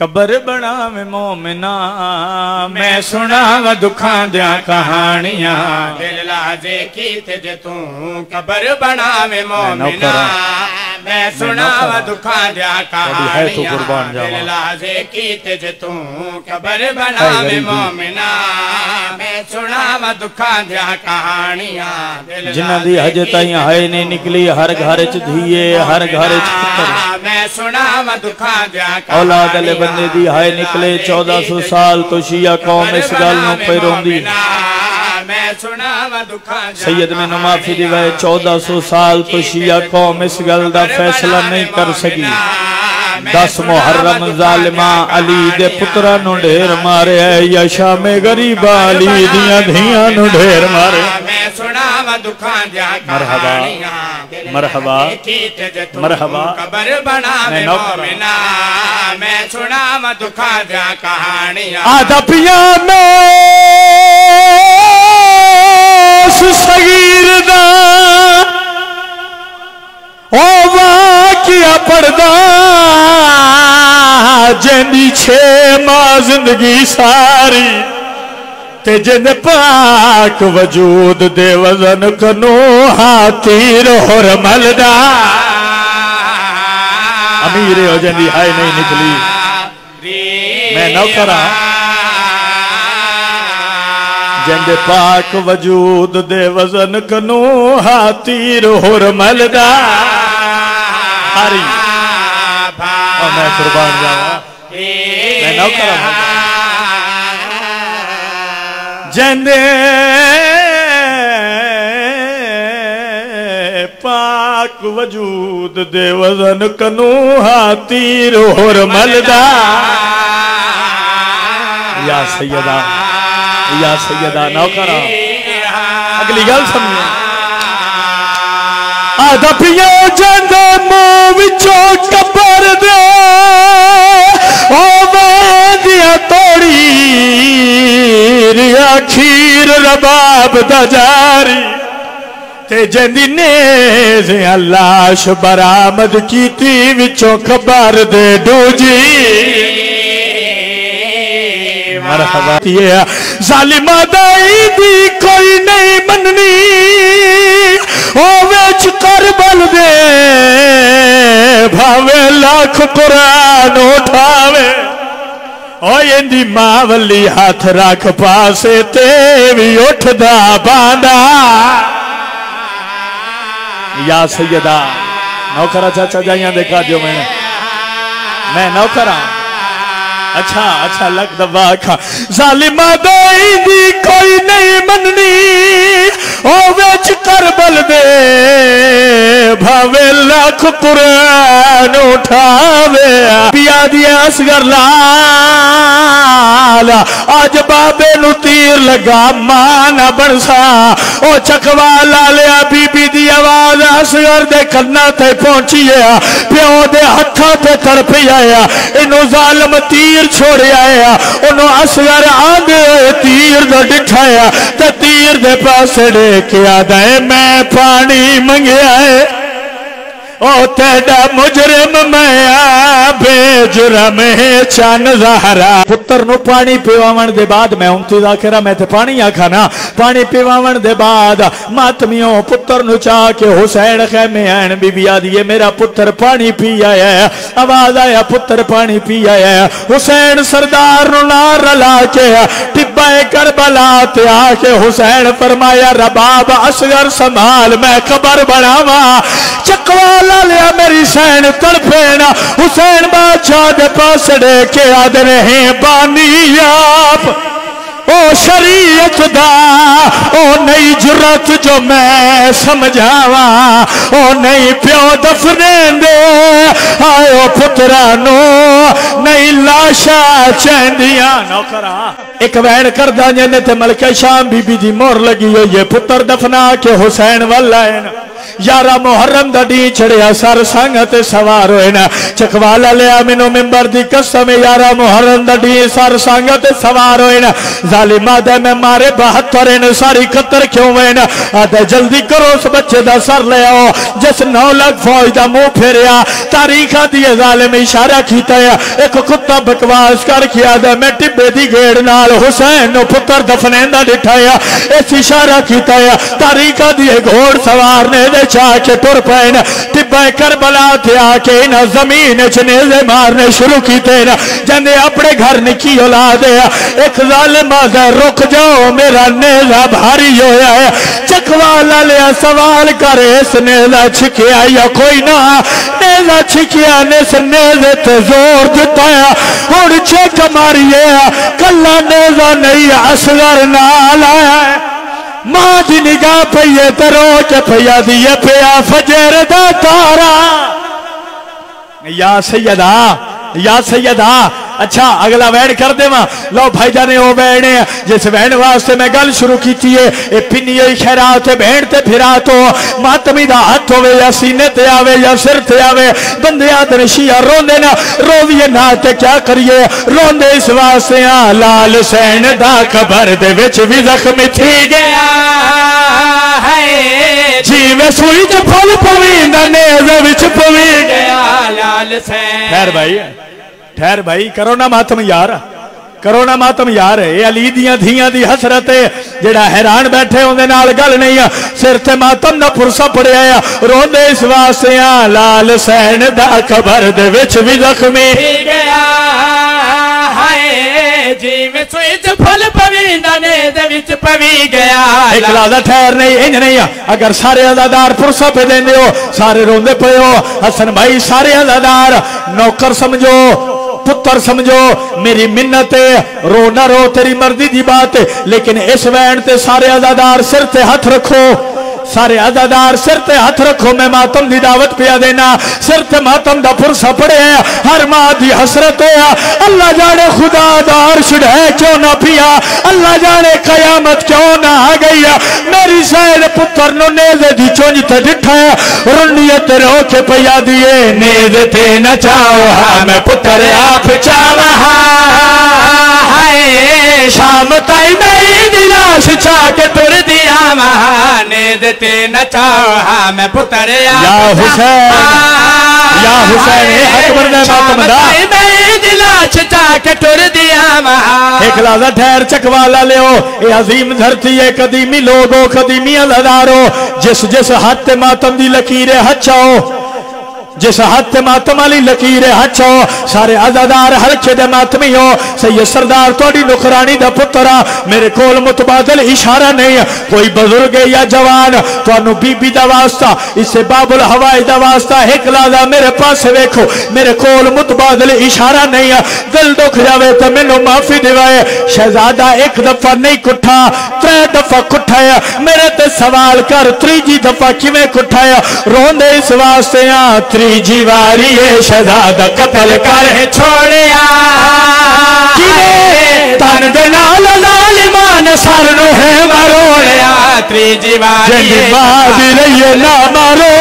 Cover बनावे मोमिना। मैं सुनावा दुखां दिया कहानियां। दिल लाजे की जे तू कबर मोमिना। मैं सुनावा दुखा दिया है तो कुर्बान कहानियां जावा। दिल लाजे की जे तू कबर बनावे गरीबी। मोमिना। मैं सुनावा दुखा दिया कहानियाँ। जिन्हां की हाय नहीं निकली हर घर च धीए हर घर च मैं सुनावा दुखा दिया औलाद अले बंदे दी हाय निकले 1400 साल तो शिया कौम इस गल नु पे रोंदी सैयद मैनू माफ़ी दी गए 1400 साल तो शिया कौम इस गल दा फैसला नहीं कर सकी। दस मुहर्रम जालिमा अली दे पुत्रा नु ढेर मारे या शामे गरीबा अली दियाँ धियाँ नु ढेर मारे मैं सुनावा दुखा दिया मरहबा, मरहबा, मरहबा। कबर बना मैं मैं नौकर हूँ। मोमिना मैं सुनावा दुखा दिया कहानियाँ आधा पिया में पड़दा जंदी छे मां जिंदगी सारी। ते जिंद पाक वजूद दे वजन कनो हाथी रोर मलदा अमीर हो मैं नौकर हां। पाक वजूद दे वजन कनो हाथी रोर मलदा हारी और मैं कुर्बान जावा मैं नौकर पाक वजूद दे वज़न कनो हाथी रोर मलदा। या सैयदा या सैयदा नौकरा अगली गल समझो। खीर रबाब दा जारी ते जंदी नेज लाश बरामद कीती विचों खबर दे मरहबा ये जालिमा दाई दी कोई नहीं मननी ओ वेच करबल दे भावे लाख कुरान उठावे। ओ इंदी माँ हाथ रख पासे ते भी उठदा बांदा। या सैयदा, नौकरा चाचा जाइया देखा जो मैंने मैं नौकरा अच्छा अच्छा लग दबा खा। जालिमा दाई दी कोई नहीं मननी। ओ वेच करबल दे भावे लाख कुरान उठावे। पिया दिया असगर लाल। आज बाबे नु तीर लगा माना बनसा। ओ चकवा ला लिया बीबी दी आवाज़, असगर दे कन्ना ते पहुँची है प्यो दे हथा तड़पी आया। जालम तीर छोड़ आया। असगर तीर दा डिठाया ते तीर दे पासे के आदा है, मैं पानी मंगया है। ओ मैं बेजुरम चन जहरा। पुत्र नु पानी पिवावन दे बाद मैं उमती आखिरा, मैं ते पानी आखा ना। पानी पिवावन दे बाद मातमियों पुत्र चाह के हुसैन खैमे आन बीबी आदि ये मेरा पुत्र पानी पी आया आवाज़ आया, पुत्र पानी पी आया हुसैन सरदार रला के टिब्बा करबला ते आके हुसैन फरमाया, रबाब असगर संभाल, मैं खबर बनावा। चकवा ला लिया मेरी सैन तड़फेना हुसैन बादशाह दे पास के आदर है, बानी आप। ओ शरीयत दा, ओ नई जुरत जो मैं समझावा, ओ नई प्यो दफने दे, आयो पुत्रा नो नई लाशा चैंदिया नौकरा एक वैन करदा जने ते मलके शाम बीबी दी मोर लगी है, पुत्र दफना के हुसैन वाला है यारा मुहर्रम दा डी चढ़िया सर संग सवार होए चकवाला लिया मैनू मिंबर दी कसम, यारा मुहर्रम दा डी सर संग सवार जालिमा दे मैं मारे बहत्तर ने सारी कतर क्यों हुए ना जल्दी करो उस बच्चे दा सर ले आओ। जिस नौ लाख फौज का मुँह फेरिया तारीख दी जालिम इशारा किया एक कुत्ता बकवास कर किया दे मैं टिब्बे की गेड़ नाल हुसैन पुत्र दफनेंदा डिठा है इस इशारा किया तारीख दी घोड़ सवार ने दे चा के टुर पे न टिब्बे करबला थे आके न ज़मीन च नेज़े मारने शुरू कीते न। जंदे अपने घर निकी औलाद है एक जालिम आदा रुक जाओ, मेरा नेज़ा भारी होया है। चकवाला लिया, सवाल करे, इस नेज़ा छिकिया या कोई ना। नेज़ा छिकिया ने इस नेज़े ते ज़ोर दिता है। हुन छक मारिए कला नेज़ा नहीं असगर नाल आया। है माँ की निगाह पईए तो रो पया दिए पिया फजर दा तारा। या सैयदा या सैयदा अच्छा अगला वैन कर देवा। लो भाई जाने वो वैन है, जिस वैन वास्ते मैं गल शुरू की है ये पिनी खैरात बहन ते फिरा तो मातमी दा हाथ होवे या सीने ते आवे या सिर ते आवे, बंदे आदरशिया रोंदे ना रोविए ना ते क्या करिए? रोंदे इस वास्ते आ, लाल सैन दा खबर दे विच भी जख्म थी गया है। जीवे सुई च फल पवींदा नेज़ विच पवी गया, लाल से ठहर भाई ठहर भाई करो ना मातम यार। करो ना मातम यार, ये अली दियाँ धियाँ दी हसरत है जेड़ा हैरान बैठे गल नहीं आ, सिर ते मातम दा फुरसा पड़िया आ, रोंदे इस वास्ते लाल सैन दा भी जख्मी। ने ठहर नहीं, इंज नहीं आ, अगर सारे अदादार पुरसा पे देंदे हो, सारे रोंदे पे हो, हसन भाई सारे अदादार, नौकर समझो पुत्र समझो, मेरी मिन्नत है, रो ना रो, तेरी मर्ज़ी की बात है, लेकिन इस वैन ते सारे अदादार सिर ते हाथ रखो। सारे अदादार सिर ते हाथ रखो, मैं मातम की दावत पिया देना। सिर ते मातम दा पुरसा पड़े हर माँ की हसरत होया। अल्लाह जाने खुदा दार छुड़े क्यों ना पिया? अल्लाह जाने कयामत क्यों ना आ गई है? मेरी शायद पुत्र नो नेज़े दी चुंज ते डिठा है। रुनियत रो के पिया दिए नेज़ ते नचाओ हाँ मैं पुत्र आप चावा। शाम ताई मेरी दिलाश चा के तुर दिया महाने देते नचाओ हाँ मैं पुत्र या हुसैन, या हुसैन, अकबर ने मातम दा। मेरी दिलाश चा तुर दिया महा। एक लाजा ठहर चकवाला ले ये अजीम धरती है कदीमी लोगो कदीमी अदारो जिस जिस हाथ मातम दी लकीरें हचाओ जिस हाथ मातम वाली लकीर हचो सारे अजादार हल्के दे मातमी हो। सही सरदार थोड़ी नुकरानी दा पुत्र आ। मेरे कोल मुतबादल इशारा नहीं है। कोई बुज़ुर्ग या जवान थानू बीबी दा वास्ता, इसे बाबुल हवाई दा वास्ता, एक लादा मेरे पास वेखो। मेरे कोल मुतबादल इशारा नहीं है। दिल दुख जाए तो मैनू माफ़ी दिवाए। शहजादा एक दफ़ा नहीं कुठा त्रै दफ़ा कुठा है। मेरे ते सवाल कर, त्रीजी दफ़ा किवें कुठा है? रोंदे इस वास्ते आ त्रीजी जीवारी है शहजादा कतल कर छोड़िया। तन दे नाल सर है मरोड़िया। ना मारो।